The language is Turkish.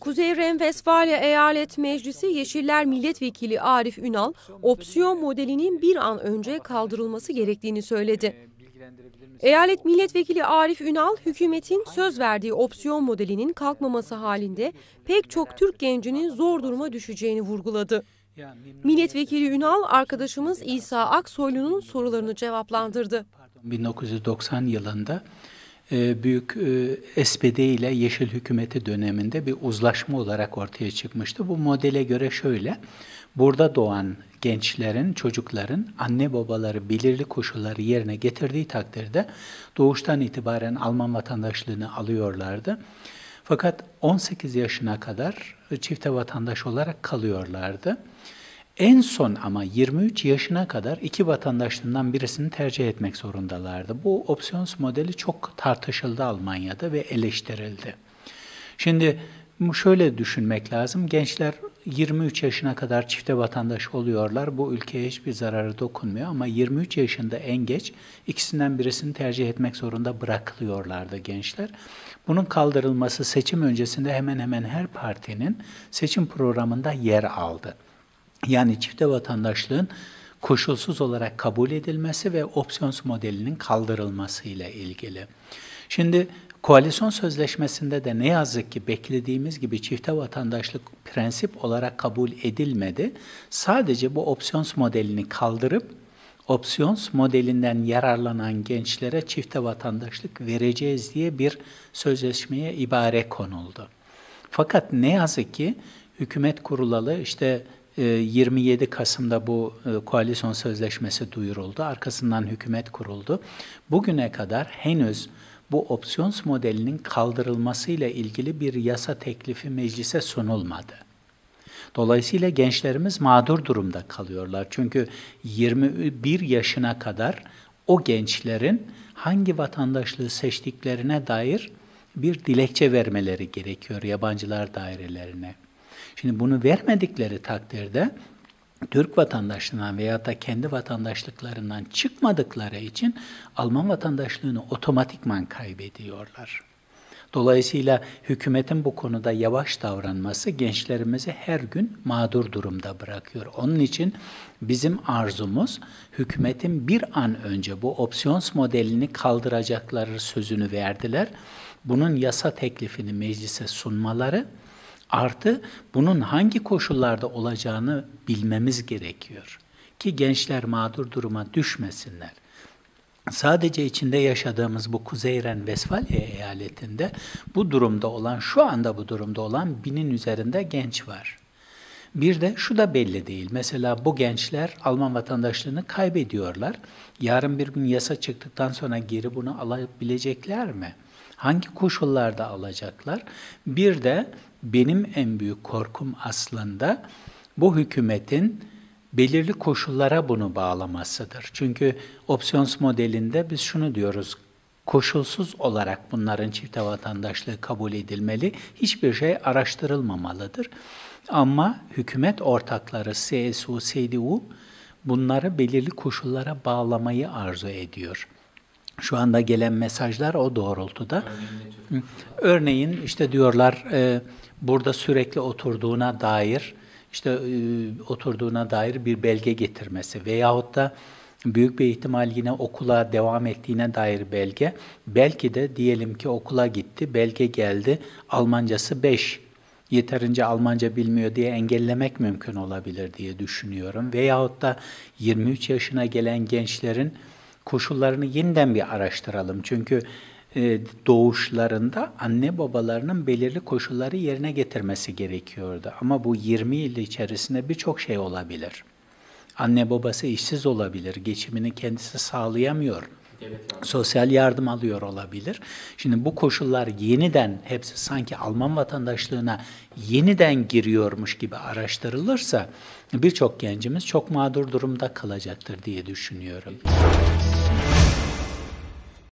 Kuzey Renvesfalya Eyalet Meclisi Yeşiller Milletvekili Arif Ünal, opsiyon modelinin bir an önce kaldırılması gerektiğini söyledi. Eyalet Milletvekili Arif Ünal, hükümetin söz verdiği opsiyon modelinin kalkmaması halinde pek çok Türk gencinin zor duruma düşeceğini vurguladı. Milletvekili Ünal, arkadaşımız İsa Aksoylu'nun sorularını cevaplandırdı. 1990 yılında büyük e, SPD ile Yeşil Hükümeti döneminde bir uzlaşma olarak ortaya çıkmıştı. Bu modele göre şöyle, burada doğan gençlerin, çocukların anne babaları belirli koşulları yerine getirdiği takdirde doğuştan itibaren Alman vatandaşlığını alıyorlardı. Fakat 18 yaşına kadar çifte vatandaş olarak kalıyorlardı. En son ama 23 yaşına kadar iki vatandaşlığından birisini tercih etmek zorundalardı. Bu opsiyons modeli çok tartışıldı Almanya'da ve eleştirildi. Şimdi şöyle düşünmek lazım. Gençler 23 yaşına kadar çifte vatandaş oluyorlar. Bu ülkeye hiçbir zararı dokunmuyor ama 23 yaşında en geç ikisinden birisini tercih etmek zorunda bırakılıyorlardı gençler. Bunun kaldırılması seçim öncesinde hemen hemen her partinin seçim programında yer aldı. Yani çifte vatandaşlığın koşulsuz olarak kabul edilmesi ve opsiyons modelinin kaldırılması ile ilgili. Şimdi koalisyon sözleşmesinde de ne yazık ki beklediğimiz gibi çifte vatandaşlık prensip olarak kabul edilmedi. Sadece bu opsiyons modelini kaldırıp opsiyons modelinden yararlanan gençlere çifte vatandaşlık vereceğiz diye bir sözleşmeye ibare konuldu. Fakat ne yazık ki hükümet kurulalı işte 27 ee, Kasım'da bu e, koalisyon sözleşmesi duyuruldu. Arkasından hükümet kuruldu. Bugüne kadar henüz bu opsiyons modelinin kaldırılmasıyla ilgili bir yasa teklifi meclise sunulmadı. Dolayısıyla gençlerimiz mağdur durumda kalıyorlar. Çünkü 21 yaşına kadar o gençlerin hangi vatandaşlığı seçtiklerine dair bir dilekçe vermeleri gerekiyor yabancılar dairelerine. Şimdi bunu vermedikleri takdirde Türk vatandaşlığından veya da kendi vatandaşlıklarından çıkmadıkları için Alman vatandaşlığını otomatikman kaybediyorlar. Dolayısıyla hükümetin bu konuda yavaş davranması gençlerimizi her gün mağdur durumda bırakıyor. Onun için bizim arzumuz hükümetin bir an önce bu opsiyons modelini kaldıracakları sözünü verdiler. Bunun yasa teklifini meclise sunmaları Artı bunun hangi koşullarda olacağını bilmemiz gerekiyor ki gençler mağdur duruma düşmesinler. Sadece içinde yaşadığımız bu Kuzey Ren-Vesfalya eyaletinde bu durumda olan, şu anda bu durumda olan binin üzerinde genç var. Bir de şu da belli değil. Mesela bu gençler Alman vatandaşlığını kaybediyorlar. Yarın bir gün yasa çıktıktan sonra geri bunu alabilecekler mi? Hangi koşullarda alacaklar? Bir de benim en büyük korkum aslında bu hükümetin belirli koşullara bunu bağlamasıdır. Çünkü opsiyons modelinde biz şunu diyoruz, koşulsuz olarak bunların çifte vatandaşlığı kabul edilmeli, hiçbir şey araştırılmamalıdır. Ama hükümet ortakları CSU, CDU bunları belirli koşullara bağlamayı arzu ediyor. Şu anda gelen mesajlar o doğrultuda. Örneğin işte diyorlar e, burada sürekli oturduğuna dair işte e, oturduğuna dair bir belge getirmesi veyahut da büyük bir ihtimal yine okula devam ettiğine dair belge. Belki de diyelim ki okula gitti, belge geldi, Almancası 5. Yeterince Almanca bilmiyor diye engellemek mümkün olabilir diye düşünüyorum. Veyahut da 23 yaşına gelen gençlerin koşullarını yeniden bir araştıralım. Çünkü e, doğuşlarında anne babalarının belirli koşulları yerine getirmesi gerekiyordu. Ama bu 20 yıl içerisinde birçok şey olabilir. Anne babası işsiz olabilir, geçimini kendisi sağlayamıyor. Sosyal yardım alıyor olabilir. Şimdi bu koşullar yeniden hepsi sanki Alman vatandaşlığına yeniden giriyormuş gibi araştırılırsa birçok gencimiz çok mağdur durumda kalacaktır diye düşünüyorum.